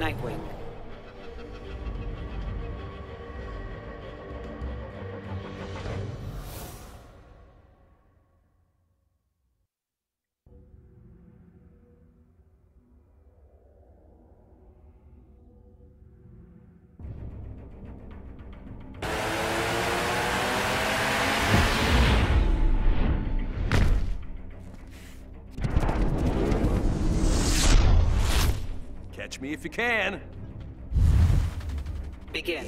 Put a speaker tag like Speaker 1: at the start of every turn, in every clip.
Speaker 1: Nightwing.
Speaker 2: Me if you can.
Speaker 1: Begin.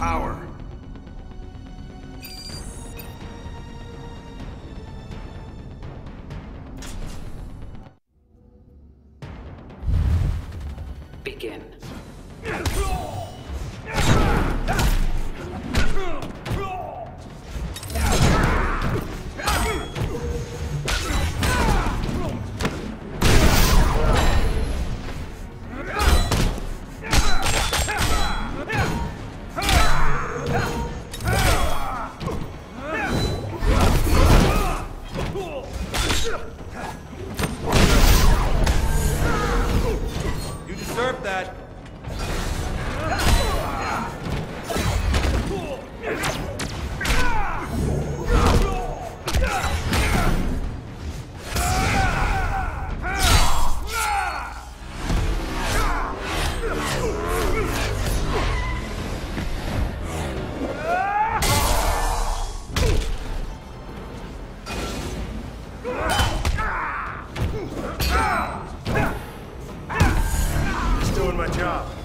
Speaker 3: power. doing my job.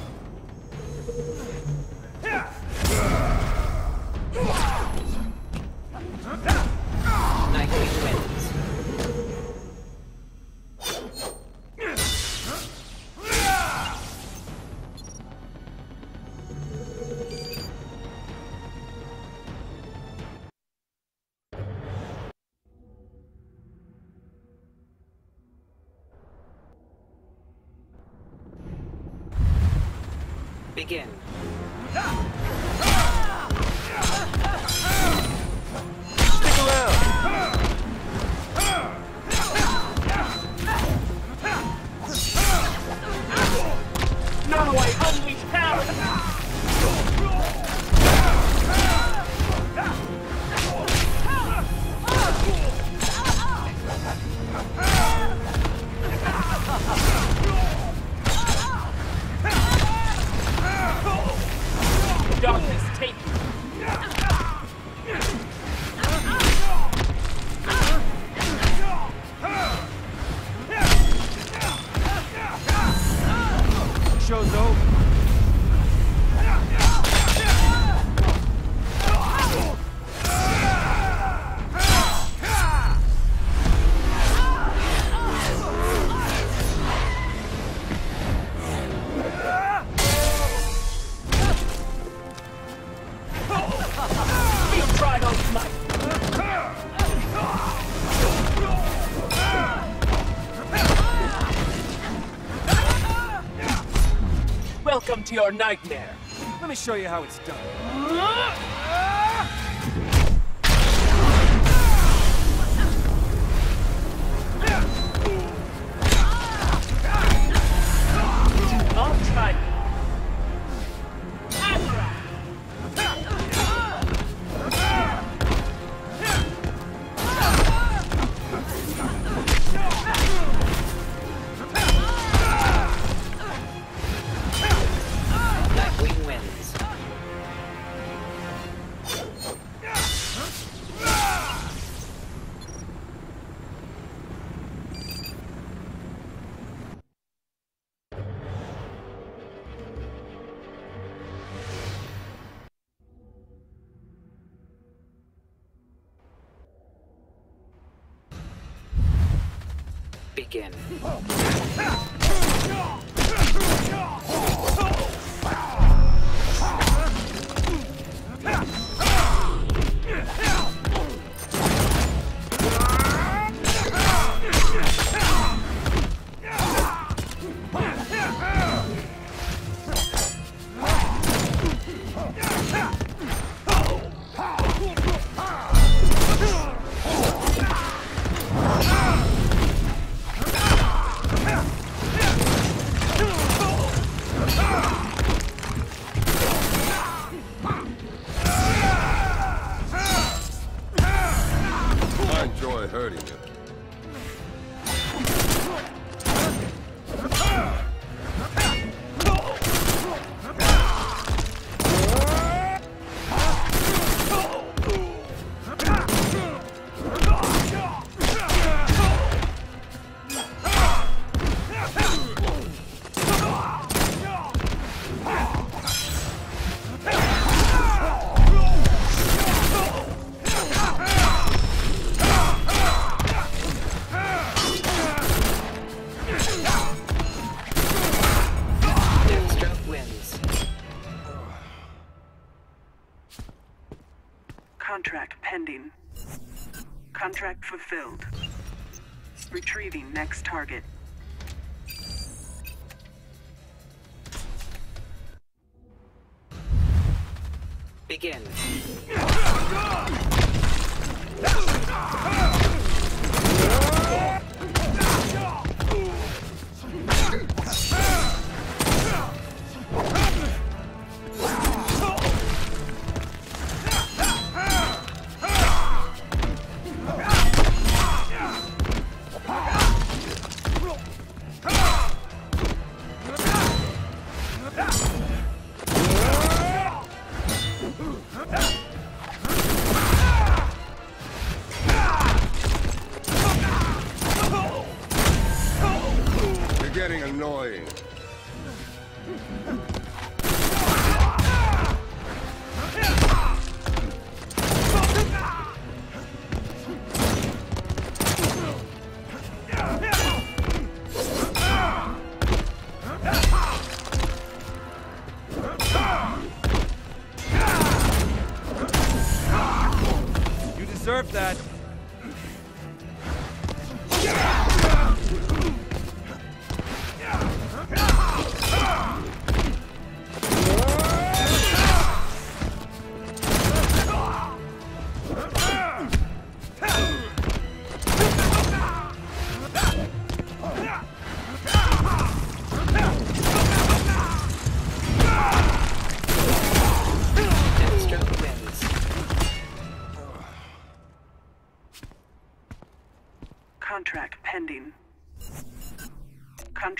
Speaker 2: your nightmare.
Speaker 3: Let me show you how it's done.
Speaker 4: begin.
Speaker 5: Contract fulfilled. Retrieving next target.
Speaker 1: Begin.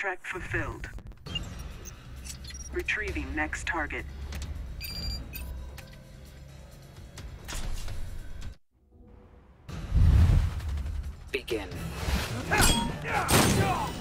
Speaker 5: Contract fulfilled. Retrieving next target.
Speaker 1: Begin.
Speaker 2: Ah!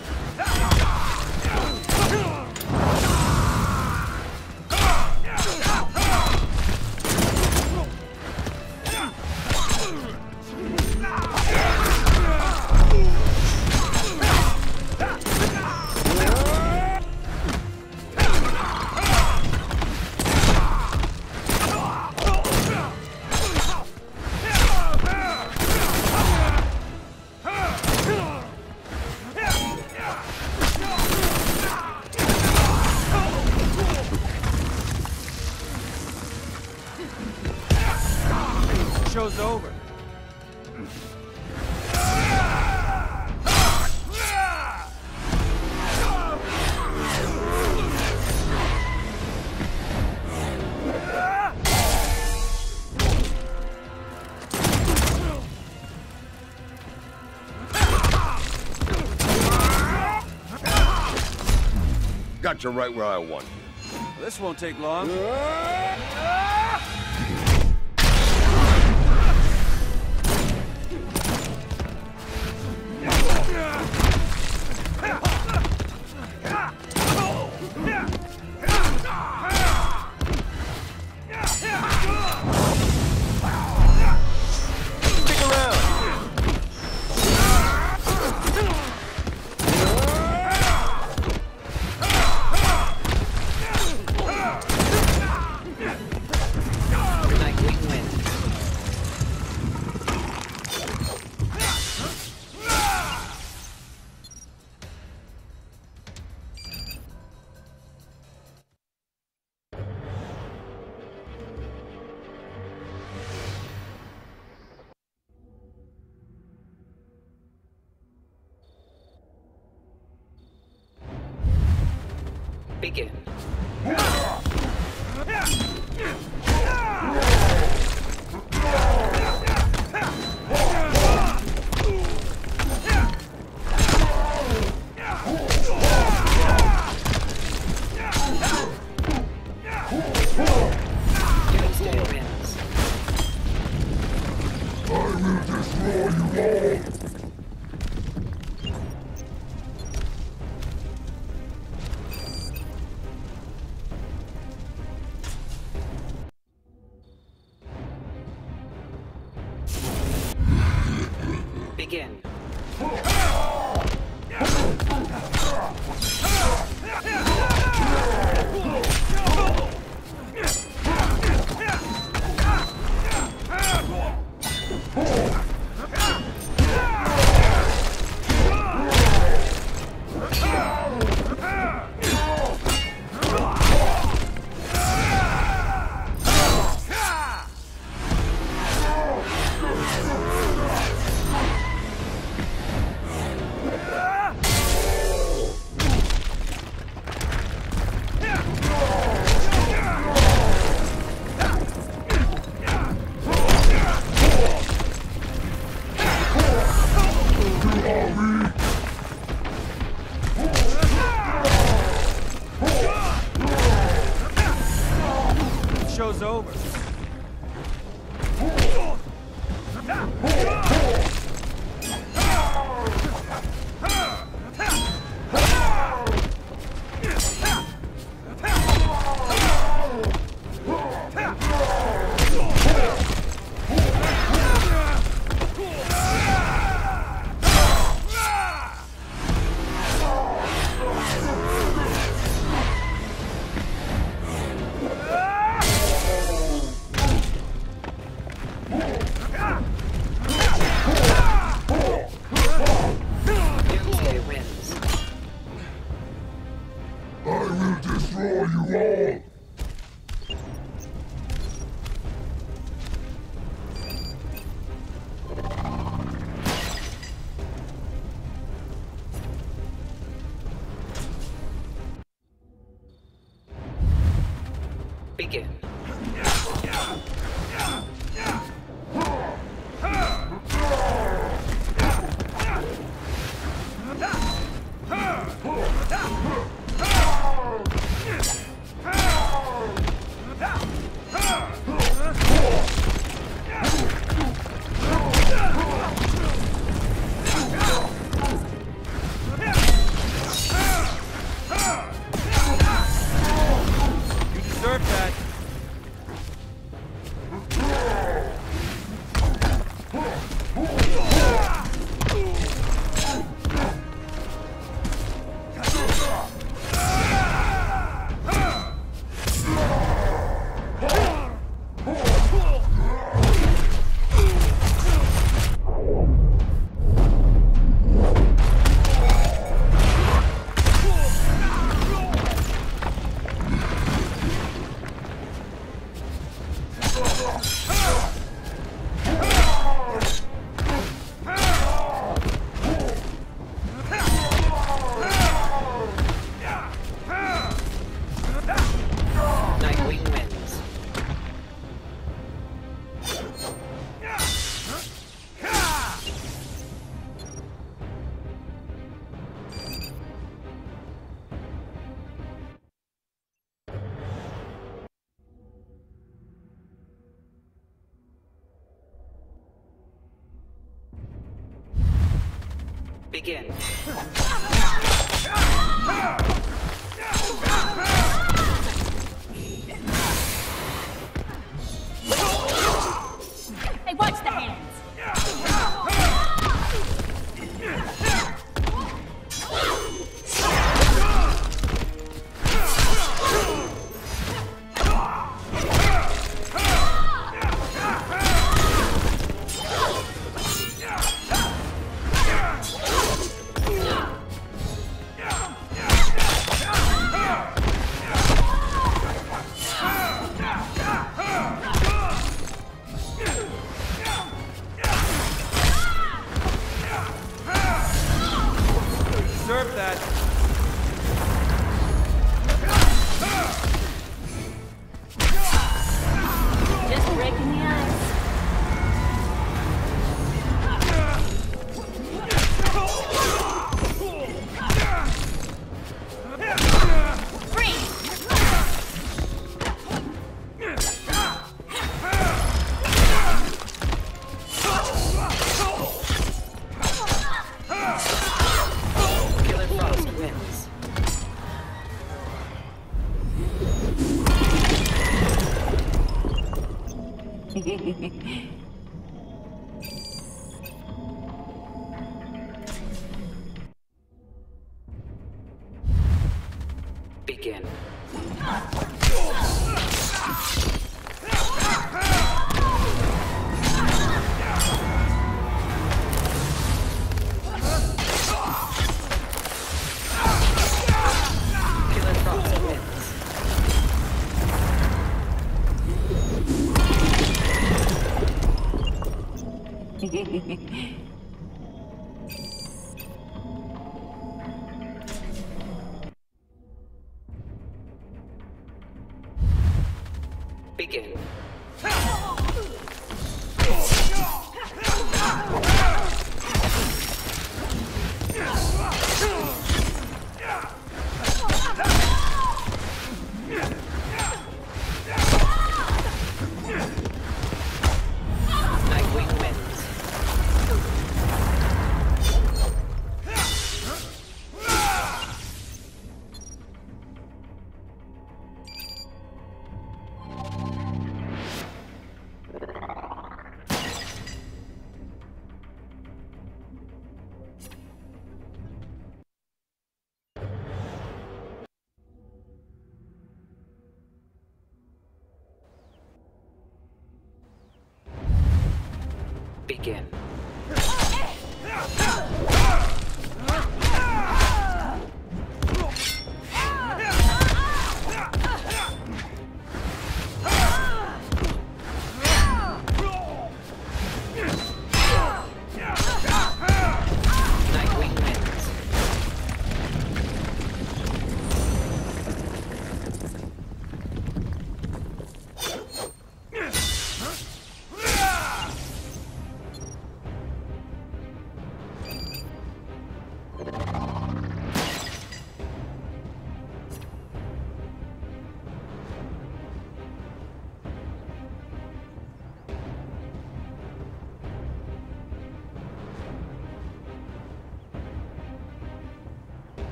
Speaker 4: Got you right where I want you.
Speaker 2: This won't take long.
Speaker 1: Ah! Begin. Doomsday wins. Begin. begin. Begin.
Speaker 6: Hey, watch the
Speaker 1: hand! 嘿嘿嘿嘿 Begin.